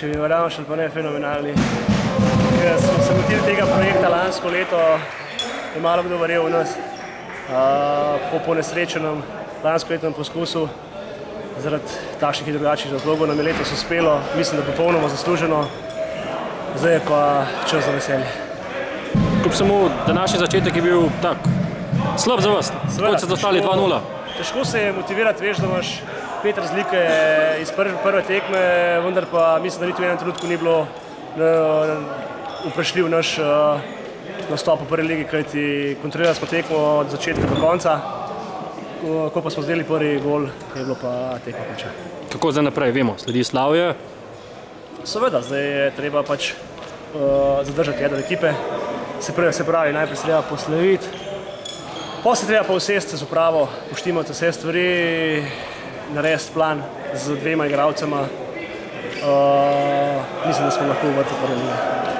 Če bi verjamem, še pa ne fenomenalni. Ker smo se lotili tega projekta lansko leto, je malo kdo verjel v nas. Po ponesrečenem lansko letnem poskusu, zaradi takšnih in drugačnih razlogov nam je letos uspelo, mislim, da popolnoma zasluženo. Zdaj je pa čas za veselje. Kljub samo današnji začetek je bil tak slab za vas, tako ste dostali 2-0. Težko se je motivirati, veš, da imaš pet razlike iz prve, prve tekme, vendar pa mislim, da niti v enem trenutku ni bilo vprašljiv naš uh, nastop v prvi ligi, kajti kontrolirali smo tekmo od začetka do konca. Uh, ko pa smo zdeli prvi gol, je bilo pa tekmo konča. Kako zdaj naprej, vemo, sledi Slavje. Seveda, zdaj je treba pač uh, zadržati jedro ekipe. Se pravi, se pravi, najprej se treba posloviti, pa se treba pa usesti z upravo, poštimati vse stvari, narediti plan z dvema igralcema. Uh, mislim, da smo lahko v vrtu prve lige.